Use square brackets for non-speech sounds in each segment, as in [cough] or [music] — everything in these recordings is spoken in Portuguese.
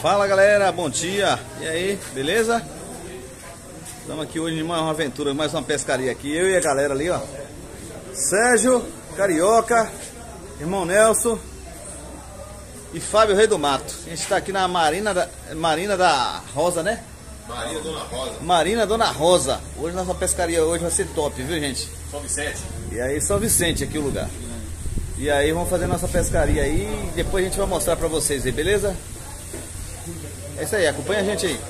Fala galera, bom dia. E aí, beleza? Estamos aqui hoje em mais uma aventura, mais uma pescaria aqui. Eu e a galera ali, ó. Sérgio, Carioca, irmão Nelson e Fábio Rei do Mato. A gente está aqui na Marina da, Marina da Rosa, né? Marina Dona Rosa. Marina Dona Rosa. Hoje nossa pescaria hoje vai ser top, viu gente? São Vicente. E aí, São Vicente aqui o lugar. E aí, vamos fazer nossa pescaria aí e depois a gente vai mostrar pra vocês aí, beleza? É isso aí, acompanha a gente aí.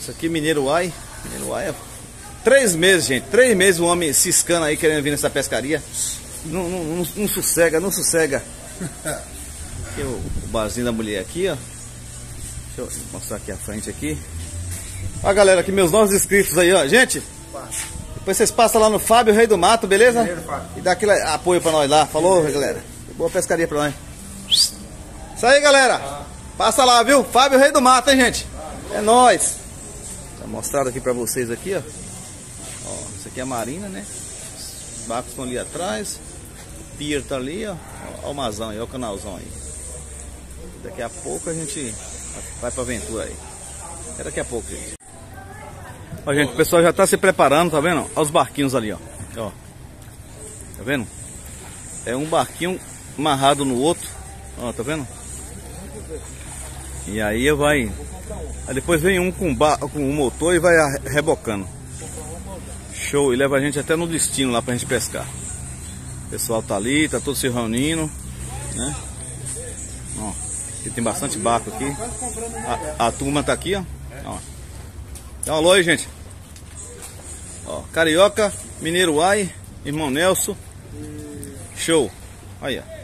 Isso aqui é Mineiro Uai. Mineiro Uai é... Três meses, gente. Três meses o homem ciscando aí querendo vir nessa pescaria. Não, não, não, não sossega, não sossega. [laughs] Aqui o, o barzinho da mulher aqui, ó. Deixa eu mostrar aqui a frente aqui. Ó galera, aqui meus novos inscritos aí, ó. Gente, depois vocês passam lá no Fábio Rei do Mato, beleza? Beleza, Fábio. E dá aquele apoio pra nós lá. Falou, galera. Boa pescaria pra nós. Isso aí, galera. Passa lá, viu? Fábio Rei do Mato, hein, gente? É nóis. Tá mostrado aqui pra vocês aqui, ó. Ó, isso aqui é a marina, né? Os barcos estão ali atrás. O pier tá ali, ó. Ó o mazão aí, ó o canalzão aí. Daqui a pouco a gente vai pra aventura aí. É daqui a pouco, gente. Ó, gente, o pessoal já tá se preparando, tá vendo? Olha os barquinhos ali, ó. ó. Tá vendo? É um barquinho amarrado no outro. Ó, tá vendo? E aí vai. Aí depois vem um com, ba... com o motor e vai rebocando. Show! E leva a gente até no destino lá pra gente pescar. O pessoal tá ali, tá todo se reunindo, né? Ó, aqui tem bastante barco aqui. A, a turma tá aqui, ó. ó. Dá um alô aí, gente. Ó, Carioca, Mineiro Uai, irmão Nelson. Show. Aí, ó.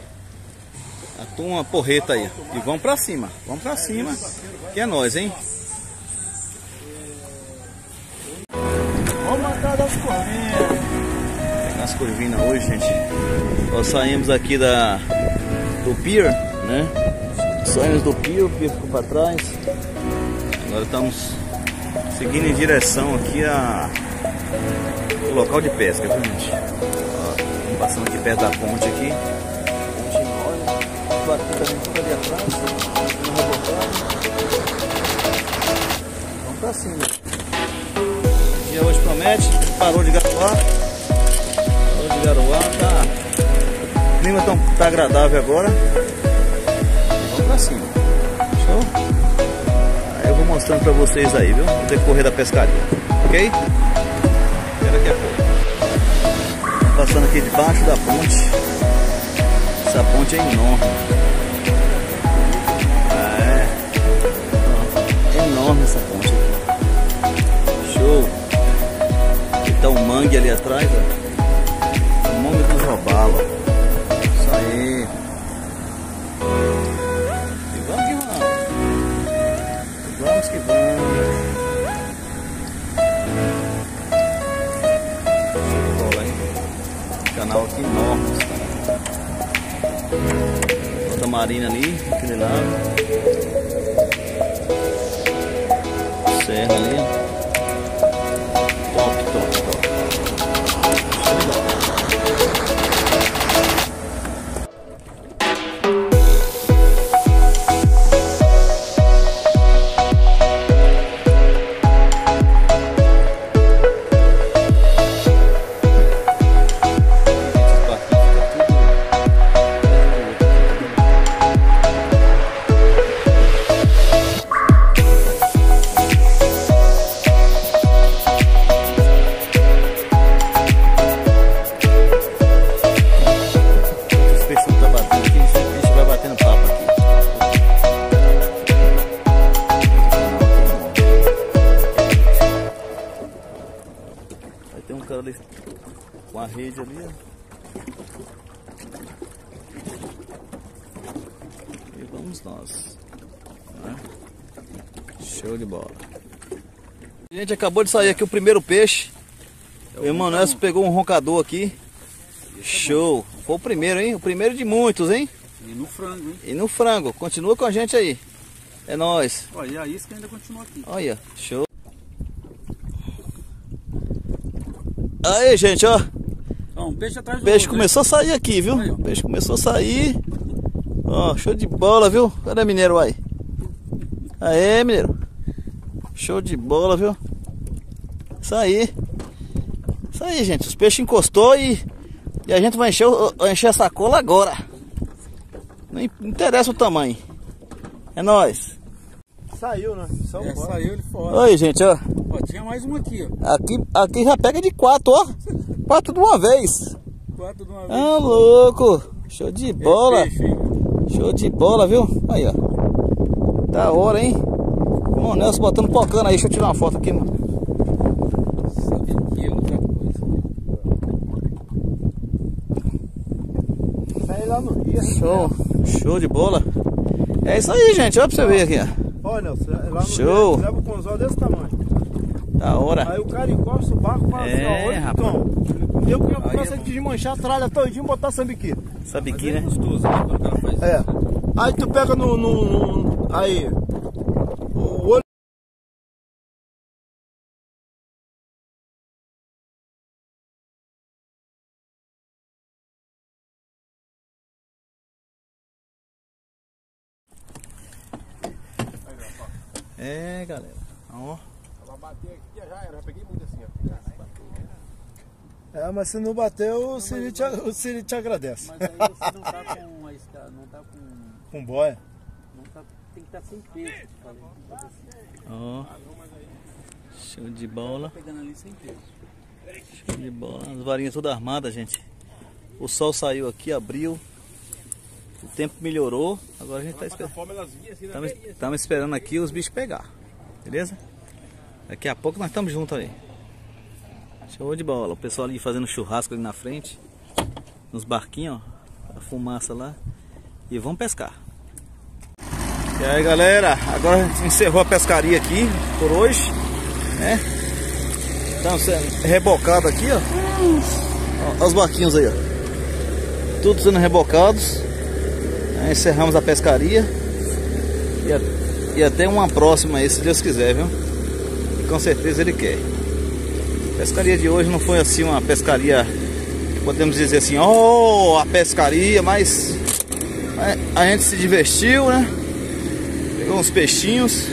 A turma porreta aí. E vamos pra cima. Vamos pra cima. Que é nós, hein? Vamos matar das curvinhas. As curvinhas hoje, gente. Nós saímos aqui da do pier, né? Saímos do pier, o pier ficou pra trás. Agora estamos seguindo em direção aqui a local de pesca, viu gente? Ó, passando aqui perto da ponte aqui. Ponte enorme. O barco também ali atrás. Vamos pra cima. O dia hoje promete, parou de garoar. Parou de garoar, tá. O clima tão, tá agradável agora. Vamos pra cima. Show? Aí eu vou mostrando pra vocês aí, viu? No decorrer da pescaria. Ok? Até daqui a. Passando aqui debaixo da ponte. Essa ponte é enorme. É. É enorme essa ponte aqui. Show. E tá um mangue ali atrás, ó. O mangue dos robalos. Isso aí. Canal aqui enorme. Outra marina ali, aquele lado. Serra ali. Com a rede ali, ó. E vamos nós. né? Show de bola. Gente, acabou de sair aqui o primeiro peixe. O Emanuel pegou um roncador aqui. Show. Foi o primeiro, hein? O primeiro de muitos, hein? E no frango, hein? E no frango. Continua com a gente aí. É nóis. Olha, e a isca ainda continua aqui. Olha, show. Aí, gente, ó. Um peixe atrás do O peixe outro, começou a sair aqui, viu? Aí, peixe começou a sair. Ó, show de bola, viu? Cadê mineiro aí? Aê, mineiro. Show de bola, viu? Isso aí. Isso aí, gente. Os peixes encostou e, e a gente vai encher, encher a sacola agora. Não in- interessa o tamanho. É nóis. Saiu, né? Saiu É, fora. saiu ele fora. Oi, gente, ó. Tinha mais um aqui, ó. Aqui, aqui já pega de quatro, ó. Quatro de uma vez. Quatro de uma vez. Ah, louco. Show de bola. É peixe? Show de bola, viu? Aí, ó. Da hora, hein? Mano, Nelson botando pocando aí. Deixa eu tirar uma foto aqui, mano. Sabe que é outra coisa. Saiu lá no Rio. Show. Show de bola. É isso aí, gente. Olha pra você ver aqui, ó. Olha, Nelson, lá no Show. Rio, leva com um anzol desse tamanho. Da hora. Aí o cara encosta o barco fala É, assim, ó. Tom. Eu que começo é a desmanchar a tralha todinho e botar sambiqui. Aqui, é né? gostoso, né? Quando o cara faz É. isso. Aí tu pega no. no, no- aí. O olho. É, galera. Ó. Bater aqui já era, já peguei muito assim, ó. É, mas se não bater, o Siri te, o Siri te agradece. Mas aí você não tá com a isca, não tá com. Com boia. Não tá, tem que estar sem peso. Assim. Ó. Show de bola. Pegando ali sem peso. Show de bola. As varinhas todas armadas, gente. O sol saiu aqui, abriu. O tempo melhorou. Agora a gente tá esperando. Vinham assim, né? Estamos esperando aqui os bichos pegar. Beleza? Daqui a pouco nós estamos juntos aí. Show de bola. O pessoal ali fazendo churrasco ali na frente. Nos barquinhos, ó. A fumaça lá. E vamos pescar. E aí galera, agora a gente encerrou a pescaria aqui por hoje. Né? Estamos sendo rebocado aqui, ó. Ó, Olha os barquinhos aí, ó. Tudo sendo rebocados. Aí encerramos a pescaria. E, a- e até uma próxima aí, se Deus quiser, viu? Com certeza ele quer. A pescaria de hoje não foi assim uma pescaria, podemos dizer assim, oh, a pescaria, mas a gente se divertiu, né? Pegou uns peixinhos,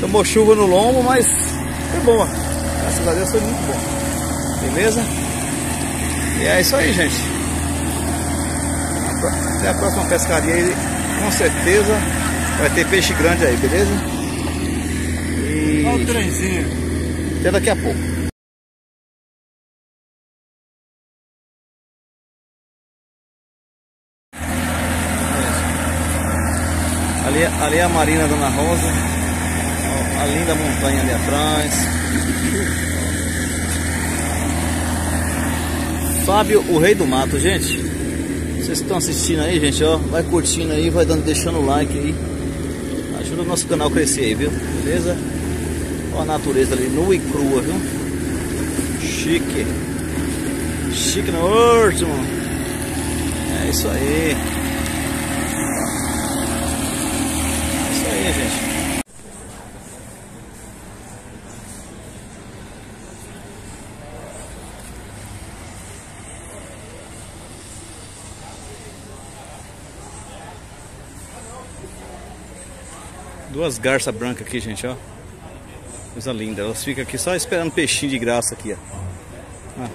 tomou chuva no lombo, mas foi boa. Graças a Deus foi muito bom. Beleza? E é isso aí, gente. Até a próxima pescaria aí, com certeza vai ter peixe grande aí, beleza? Até daqui a pouco. Ali, ali é a Marina Dona Rosa. Ó, A linda montanha ali atrás. Fábio, o rei do mato, gente. Vocês estão assistindo aí, gente, ó, vai curtindo aí, vai dando, deixando o like aí. Ajuda o nosso canal a crescer aí, viu? Beleza? Ó a natureza ali, nua e crua, viu? Chique. Chique no último. É isso aí. É isso aí, gente. Duas garças brancas aqui, gente, ó. Coisa linda. Elas ficam aqui só esperando peixinho de graça aqui, ó. Ah. Tá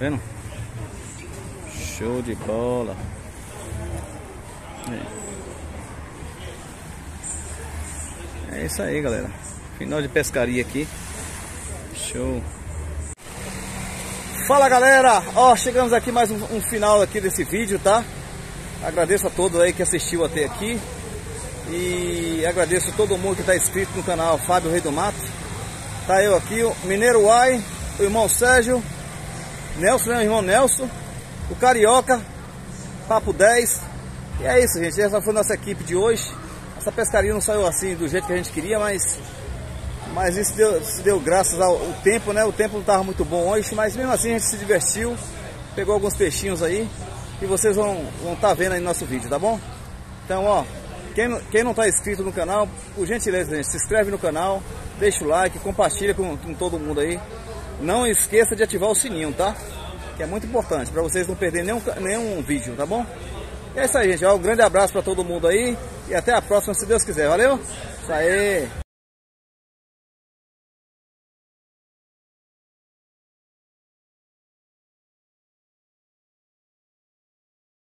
vendo? Show de bola. É. É isso aí, galera. Final de pescaria aqui. Show. Fala, galera. Ó, chegamos aqui mais um, um final aqui desse vídeo, tá? Agradeço a todos aí que assistiu até aqui. E agradeço a todo mundo que está inscrito no canal Fábio Rei do Mato. Tá eu aqui, o Mineiro Uai, o irmão Sérgio, Nelson, né, o irmão Nelson, o Carioca, Papo 10. E é isso, gente. Essa foi a nossa equipe de hoje. Essa pescaria não saiu assim do jeito que a gente queria, mas mas isso deu, deu graças ao, ao tempo, né? O tempo não estava muito bom hoje, mas mesmo assim a gente se divertiu, pegou alguns peixinhos aí e vocês vão vão estar vendo aí no nosso vídeo, tá bom? Então, ó, quem, não- quem não está inscrito no canal, por gentileza, gente, se inscreve no canal, deixa o like, compartilha com, com todo mundo aí. não esqueça de ativar o sininho, tá? Que é muito importante para vocês não perderem nenhum, nenhum vídeo, tá bom? E é isso aí, gente. Ó, um grande abraço para todo mundo aí e até a próxima, se Deus quiser. Valeu? Isso aí.